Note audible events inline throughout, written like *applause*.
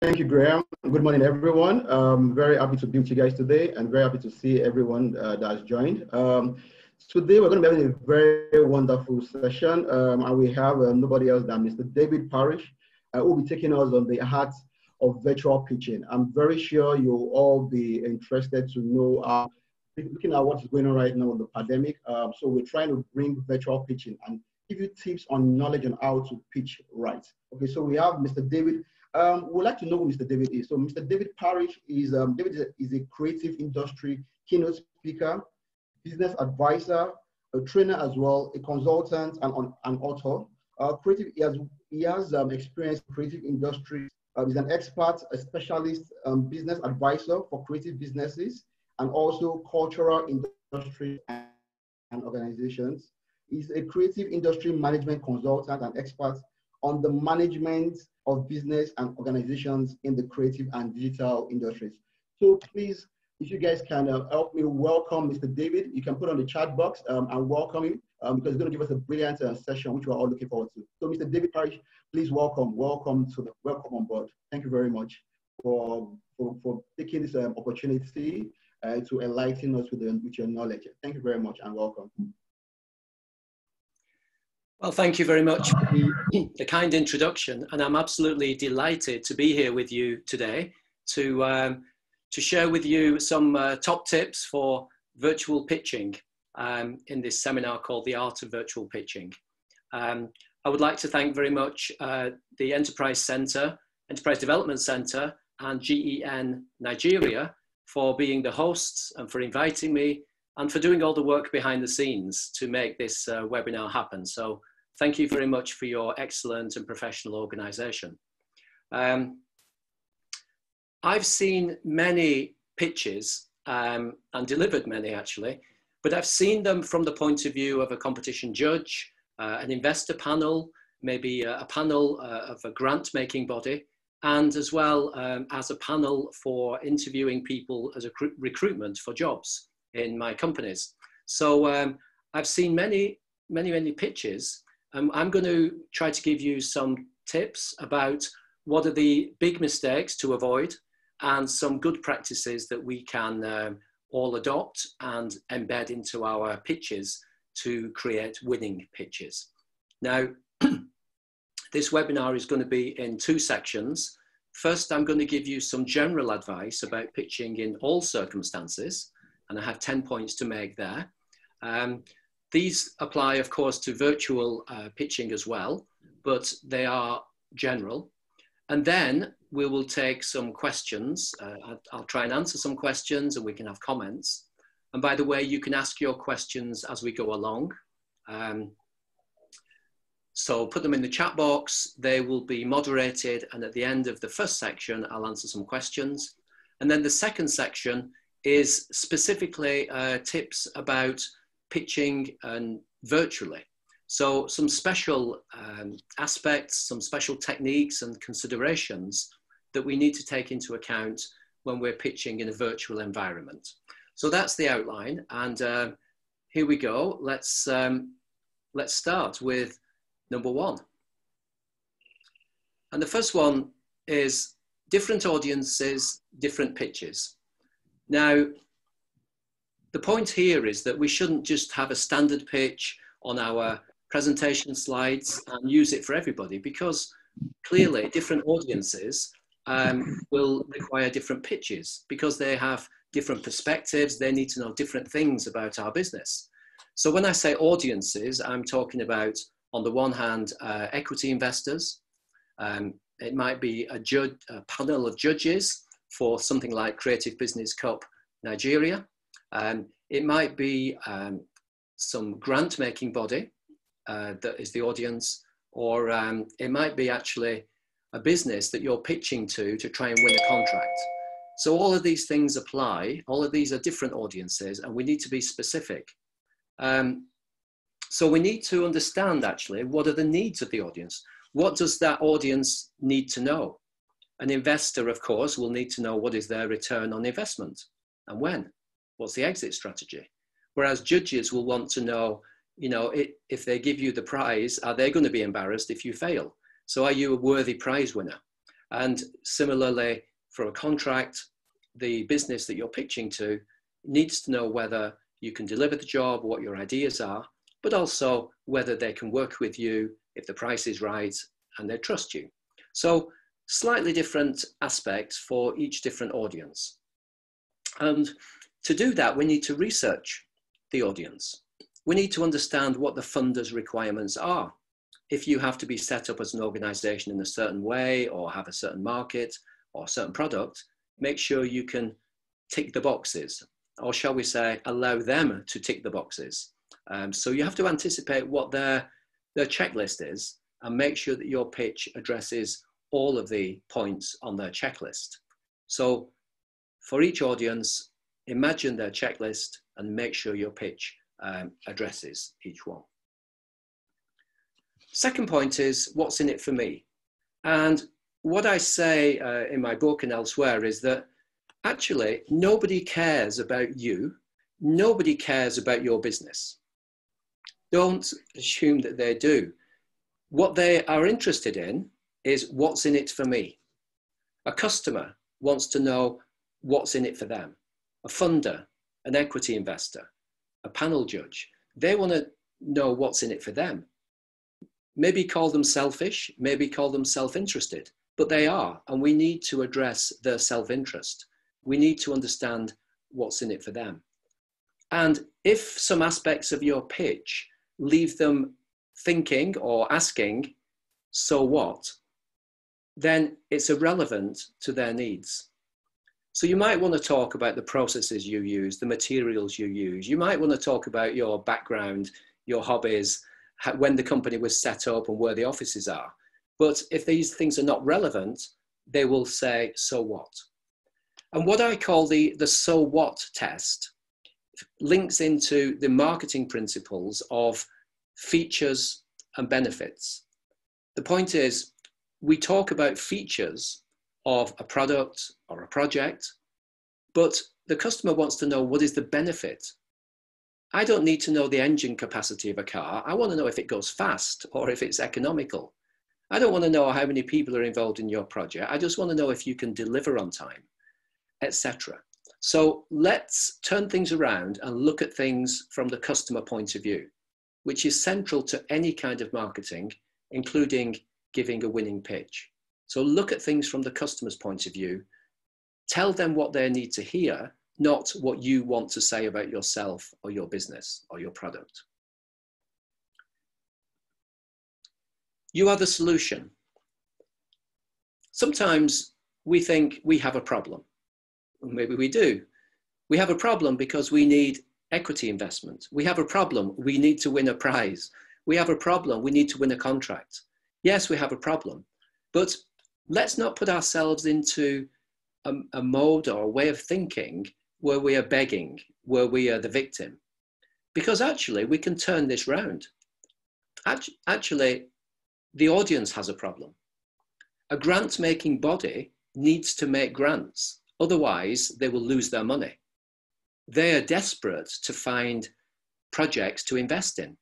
Thank you, Graham. Good morning, everyone. Um, very happy to be with you guys today and very happy to see everyone uh, that has joined. Um, today, we're going to be having a very wonderful session, um, and we have uh, nobody else than Mr. David Parrish, uh, who will be taking us on the art of virtual pitching. I'm very sure you'll all be interested to know uh, looking at what's going on right now with the pandemic. Um, so we're trying to bring virtual pitching and give you tips on knowledge on how to pitch right. Okay, so we have Mr. David um, we'd like to know who Mr. David is. So Mr. David Parrish is, um, David is a, is a creative industry keynote speaker, business advisor, a trainer as well, a consultant and an author. Uh, creative, he has, he has um, experience in creative industry. Uh, he's an expert, a specialist um, business advisor for creative businesses and also cultural industry and organizations. He's a creative industry management consultant and expert on the management of business and organizations in the creative and digital industries. So please, if you guys can uh, help me welcome Mr. David, you can put on the chat box um, and welcome him um, because he's going to give us a brilliant uh, session, which we're all looking forward to. So Mr. David Parrish, please welcome, welcome to the, welcome on board. Thank you very much for, for, for taking this um, opportunity uh, to enlighten us with, the, with your knowledge. Thank you very much and welcome. Well, thank you very much for the, *clears throat* the, kind introduction, and I'm absolutely delighted to be here with you today to, um, to share with you some uh, top tips for virtual pitching um, in this seminar called The Art of Virtual Pitching. Um, I would like to thank very much uh, the Enterprise Centre, Enterprise Development Centre, and GEN Nigeria for being the hosts and for inviting me and for doing all the work behind the scenes to make this uh, webinar happen. So thank you very much for your excellent and professional organisation. Um, I've seen many pitches um, and delivered many actually, but I've seen them from the point of view of a competition judge, uh, an investor panel, maybe a, a panel uh, of a grant making body, and as well um, as a panel for interviewing people as a recruitment for jobs in my companies. So um, I've seen many, many, many pitches. Um, I'm going to try to give you some tips about what are the big mistakes to avoid and some good practices that we can um, all adopt and embed into our pitches to create winning pitches. Now, *clears throat* this webinar is going to be in two sections. First, I'm going to give you some general advice about pitching in all circumstances and I have 10 points to make there. Um, these apply, of course, to virtual uh, pitching as well, but they are general. And then we will take some questions. Uh, I'll, I'll, try and answer some questions and we can have comments. And by the way, you can ask your questions as we go along. Um, so put them in the chat box. They will be moderated. And at the end of the first section, I'll answer some questions. And then the second section is specifically uh, tips about pitching and virtually. So some special um, aspects, some special techniques and considerations that we need to take into account when we're pitching in a virtual environment. So that's the outline. And uh, here we go. Let's, um, let's start with number one. And the first one is different audiences, different pitches. Now, the point here is that we shouldn't just have a standard pitch on our presentation slides and use it for everybody because clearly different audiences um, will require different pitches because they have different perspectives. They need to know different things about our business. So when I say audiences, I'm talking about, on the one hand, uh, equity investors. Um, it might be a, a panel of judges for something like Creative Business Cup Nigeria. Um, it might be um, some grant making body uh, that is the audience, or um, it might be actually a business that you're pitching to to try and win a contract. So all of these things apply. All of these are different audiences, and we need to be specific. Um, so we need to understand actually what are the needs of the audience. What does that audience need to know? An investor, of course, will need to know what is their return on investment and when. What's the exit strategy? Whereas judges will want to know, you know, it, if they give you the prize, are they going to be embarrassed if you fail? So are you a worthy prize winner? And similarly, for a contract, the business that you're pitching to needs to know whether you can deliver the job, what your ideas are, but also whether they can work with you if the price is right and they trust you. So slightly different aspects for each different audience. And to do that, we need to research the audience. We need to understand what the funder's requirements are. If you have to be set up as an organization in a certain way or have a certain market or a certain product, make sure you can tick the boxes, or shall we say, allow them to tick the boxes. Um, so you have to anticipate what their, their checklist is and make sure that your pitch addresses all of the points on their checklist. So for each audience, imagine their checklist and make sure your pitch um, addresses each one. Second point is what's in it for me? And what I say uh, in my book and elsewhere is that actually nobody cares about you, nobody cares about your business. Don't assume that they do. What they are interested in is what's in it for me. A customer wants to know what's in it for them. A funder, an equity investor, a panel judge, they want to know what's in it for them. Maybe call them selfish, maybe call them self interested, but they are, and we need to address their self interest. We need to understand what's in it for them. And if some aspects of your pitch leave them thinking or asking, so what? Then it's irrelevant to their needs. So you might want to talk about the processes you use, the materials you use. You might want to talk about your background, your hobbies, when the company was set up and where the offices are. But if these things are not relevant, they will say, so what? And what I call the, the so what test links into the marketing principles of features and benefits. The point is, we talk about features of a product or a project, but the customer wants to know what is the benefit. I don't need to know the engine capacity of a car. I want to know if it goes fast or if it's economical. I don't want to know how many people are involved in your project. I just want to know if you can deliver on time, etc. So let's turn things around and look at things from the customer point of view which is central to any kind of marketing, including giving a winning pitch. So look at things from the customer's point of view, tell them what they need to hear, not what you want to say about yourself or your business or your product. You are the solution. Sometimes we think we have a problem. Maybe we do. We have a problem because we need equity investment. We have a problem. We need to win a prize. We have a problem. We need to win a contract. Yes, we have a problem. But let's not put ourselves into a, a mode or a way of thinking where we are begging, where we are the victim. Because actually, we can turn this round. Actually, the audience has a problem. A grant making body needs to make grants, otherwise, they will lose their money they are desperate to find projects to invest in.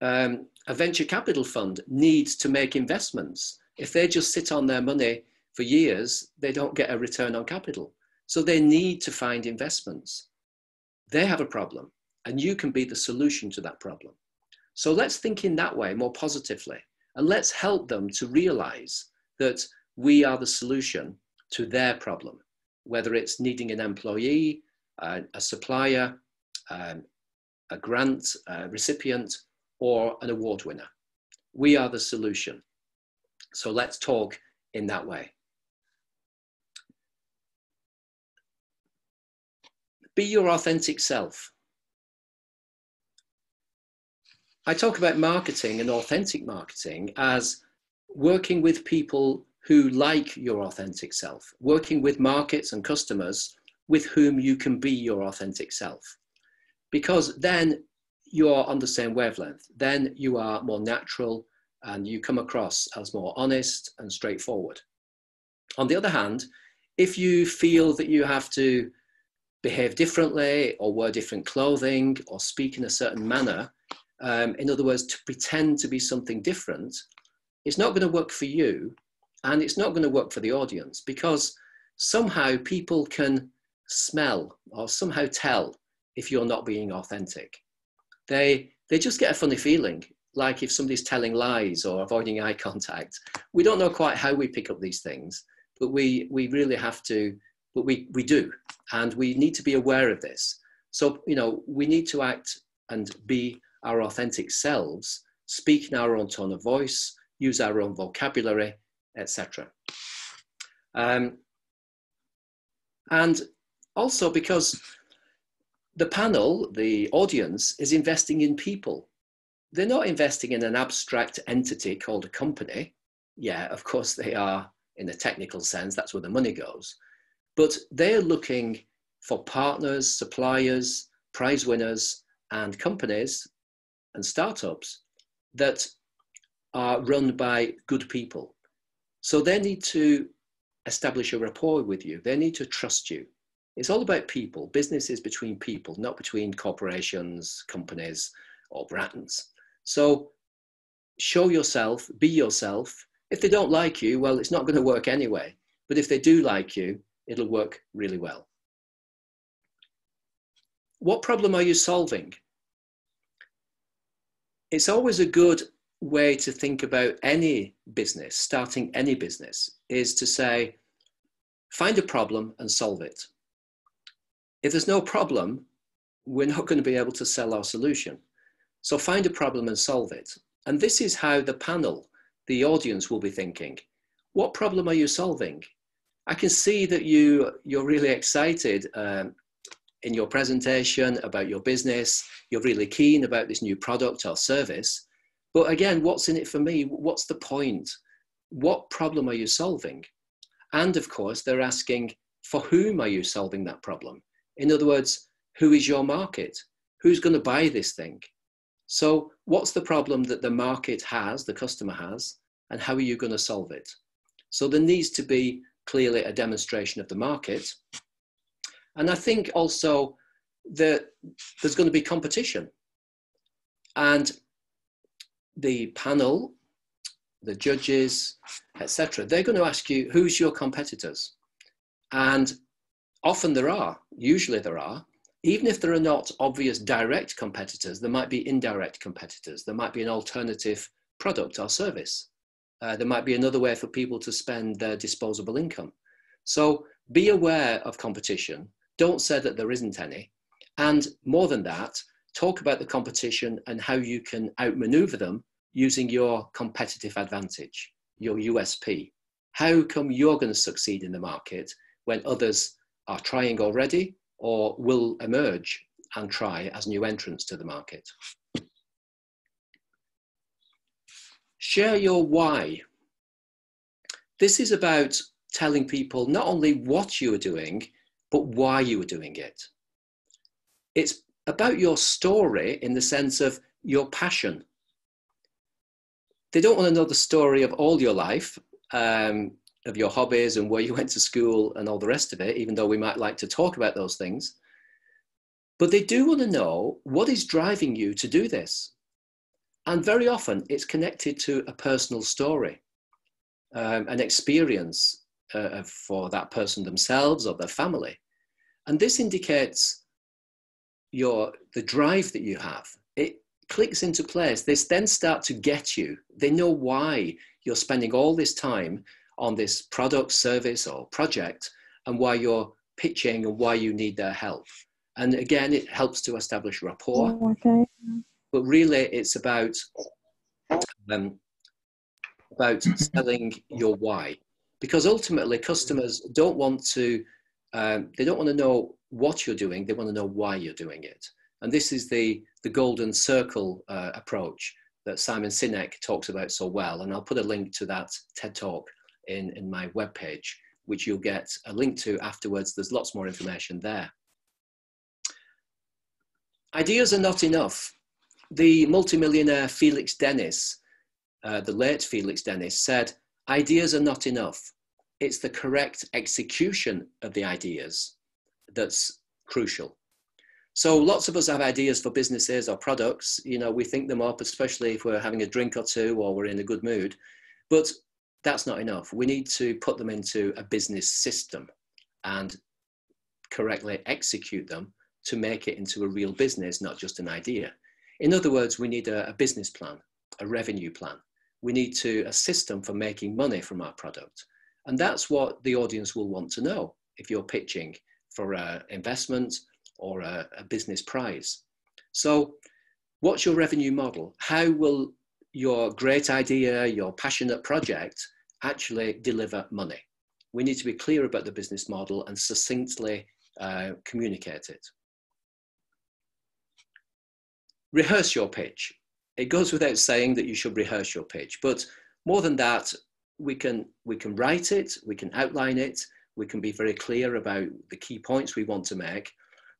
Um, a venture capital fund needs to make investments. If they just sit on their money for years, they don't get a return on capital. So they need to find investments. They have a problem, and you can be the solution to that problem. So let's think in that way more positively, and let's help them to realize that we are the solution to their problem, whether it's needing an employee, uh, a supplier, um, a grant uh, recipient, or an award winner. We are the solution. So let's talk in that way. Be your authentic self. I talk about marketing and authentic marketing as working with people who like your authentic self, working with markets and customers with whom you can be your authentic self. Because then you are on the same wavelength. Then you are more natural and you come across as more honest and straightforward. On the other hand, if you feel that you have to behave differently or wear different clothing or speak in a certain manner, um, in other words, to pretend to be something different, it's not going to work for you And it's not going to work for the audience because somehow people can smell or somehow tell if you're not being authentic. They, they just get a funny feeling, like if somebody's telling lies or avoiding eye contact. We don't know quite how we pick up these things, but we, we really have to, but we, we do. And we need to be aware of this. So, you know, we need to act and be our authentic selves, speak in our own tone of voice, use our own vocabulary, etc. Um, and also because the panel, the audience, is investing in people. They're not investing in an abstract entity called a company. Yeah, of course they are in a technical sense, that's where the money goes. But they're looking for partners, suppliers, prize winners, and companies and startups that are run by good people. So they need to establish a rapport with you, they need to trust you. It's all about people. Business is between people, not between corporations, companies, or brands. So show yourself, be yourself. If they don't like you, well, it's not going to work anyway. But if they do like you, it'll work really well. What problem are you solving? It's always a good way to think about any business, starting any business, is to say, find a problem and solve it. If there's no problem, we're not going to be able to sell our solution. So find a problem and solve it. And this is how the panel, the audience will be thinking. What problem are you solving? I can see that you, you're really excited um, in your presentation about your business. You're really keen about this new product or service. But again, what's in it for me? What's the point? What problem are you solving? And of course, they're asking, for whom are you solving that problem? In other words, who is your market? Who's going to buy this thing? So, what's the problem that the market has, the customer has, and how are you going to solve it? So, there needs to be clearly a demonstration of the market. And I think also that there's going to be competition. And the panel, the judges, etc., they're going to ask you who's your competitors. And Often there are, usually there are. Even if there are not obvious direct competitors, there might be indirect competitors. There might be an alternative product or service. Uh, there might be another way for people to spend their disposable income. So be aware of competition. Don't say that there isn't any. And more than that, talk about the competition and how you can outmaneuver them using your competitive advantage, your USP. How come you're going to succeed in the market when others are trying already or will emerge and try as new entrants to the market. Share your why. This is about telling people not only what you are doing, but why you are doing it. It's about your story in the sense of your passion. They don't want to know the story of all your life. Um, of your hobbies and where you went to school and all the rest of it, even though we might like to talk about those things. But they do want to know what is driving you to do this. And very often it's connected to a personal story, um, an experience uh, for that person themselves or their family. And this indicates your the drive that you have. It clicks into place. They then start to get you. They know why you're spending all this time on this product, service, or project and why you're pitching and why you need their help. And again, it helps to establish rapport. Oh, okay. But really, it's about um, about selling your why, because ultimately, customers don't want to um, they don't want to know what you're doing; they want to know why you're doing it. And this is the the golden circle uh, approach that Simon Sinek talks about so well. And I'll put a link to that TED talk in, in my webpage, which you'll get a link to afterwards. There's lots more information there. Ideas are not enough. The multimillionaire Felix Dennis, uh, the late Felix Dennis, said, Ideas are not enough. It's the correct execution of the ideas that's crucial. So lots of us have ideas for businesses or products. You know, we think them up, especially if we're having a drink or two or we're in a good mood. But that's not enough. We need to put them into a business system and correctly execute them to make it into a real business, not just an idea. In other words, we need a, a business plan, a revenue plan. We need to a system for making money from our product. And that's what the audience will want to know if you're pitching for an investment or a, a business prize. So what's your revenue model? How will your great idea, your passionate project actually deliver money? We need to be clear about the business model and succinctly uh, communicate it. Rehearse your pitch. It goes without saying that you should rehearse your pitch, but more than that, we can, we can write it, we can outline it, we can be very clear about the key points we want to make,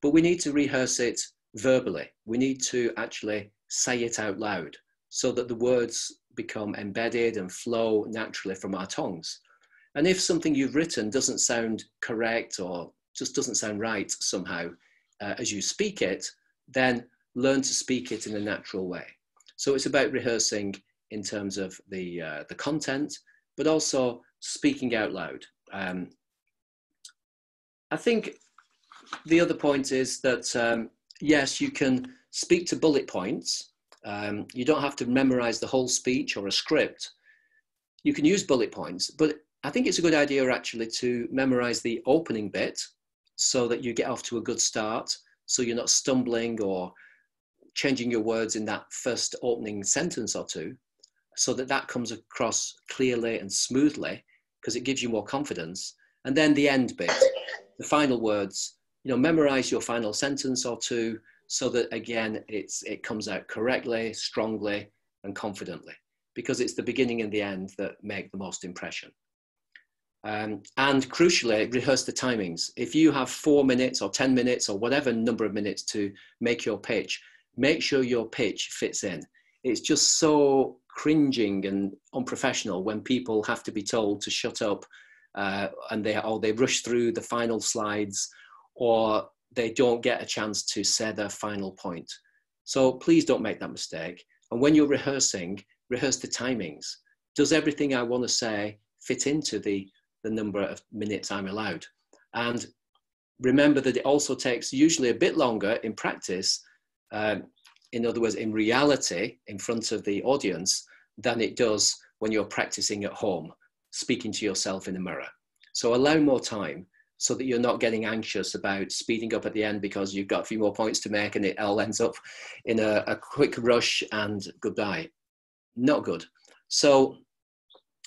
but we need to rehearse it verbally. We need to actually say it out loud so that the words become embedded and flow naturally from our tongues. And if something you've written doesn't sound correct or just doesn't sound right somehow uh, as you speak it, then learn to speak it in a natural way. So it's about rehearsing in terms of the, uh, the content, but also speaking out loud. Um, I think the other point is that, um, yes, you can speak to bullet points. Um, you don't have to memorize the whole speech or a script. You can use bullet points, but I think it's a good idea actually to memorize the opening bit so that you get off to a good start. So you're not stumbling or changing your words in that first opening sentence or two so that that comes across clearly and smoothly because it gives you more confidence. And then the end bit, the final words, you know, memorize your final sentence or two so that again, it's, it comes out correctly, strongly, and confidently because it's the beginning and the end that make the most impression. Um, and crucially, rehearse the timings. If you have four minutes or 10 minutes or whatever number of minutes to make your pitch, make sure your pitch fits in. It's just so cringing and unprofessional when people have to be told to shut up uh, and they or they rush through the final slides or they don't get a chance to say their final point. So please don't make that mistake. And when you're rehearsing, rehearse the timings. Does everything I want to say fit into the, the number of minutes I'm allowed? And remember that it also takes usually a bit longer in practice um, in other words, in reality, in front of the audience, than it does when you're practicing at home, speaking to yourself in the mirror. So allow more time so that you're not getting anxious about speeding up at the end because you've got a few more points to make and it all ends up in a, a quick rush and goodbye. Not good. So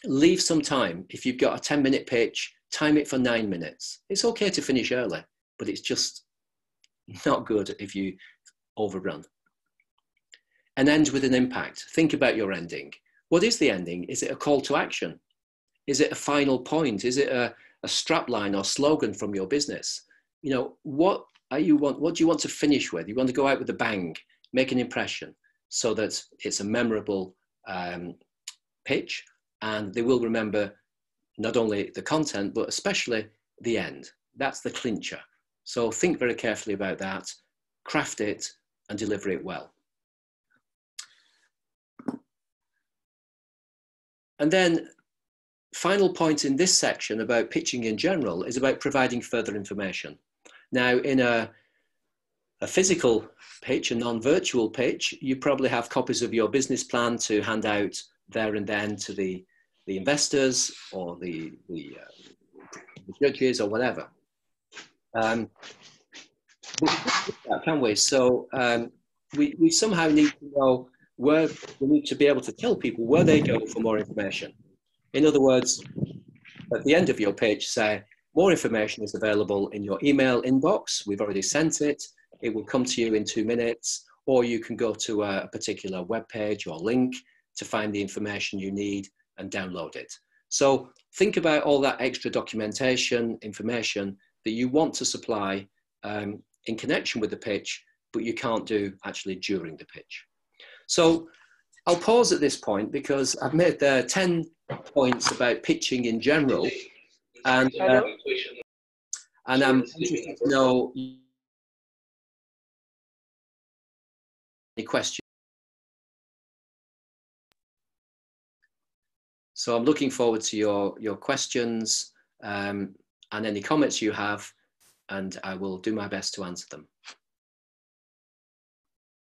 leave some time. If you've got a 10 minute pitch, time it for nine minutes. It's okay to finish early, but it's just not good if you overrun. And end with an impact. Think about your ending. What is the ending? Is it a call to action? Is it a final point? Is it a, a strapline or slogan from your business? You know, what are you want? What do you want to finish with? You want to go out with a bang, make an impression, so that it's a memorable um, pitch, and they will remember not only the content but especially the end. That's the clincher. So think very carefully about that, craft it, and deliver it well. And then final point in this section about pitching in general is about providing further information. Now, in a, a physical pitch, a non-virtual pitch, you probably have copies of your business plan to hand out there and then to the, the investors or the, the, uh, the judges or whatever. Um, can we? So um, we, we somehow need to know where we need to be able to tell people where they go for more information. In other words, at the end of your pitch, say, more information is available in your email inbox. We've already sent it. It will come to you in two minutes, or you can go to a particular web page or link to find the information you need and download it. So think about all that extra documentation, information that you want to supply um, in connection with the pitch, but you can't do actually during the pitch. So I'll pause at this point because I've made there 10 points about pitching in general. And, uh, and I'm interested to know any questions. So So I'm looking forward to your, your questions um, and any comments you have, and I will do my best to answer them.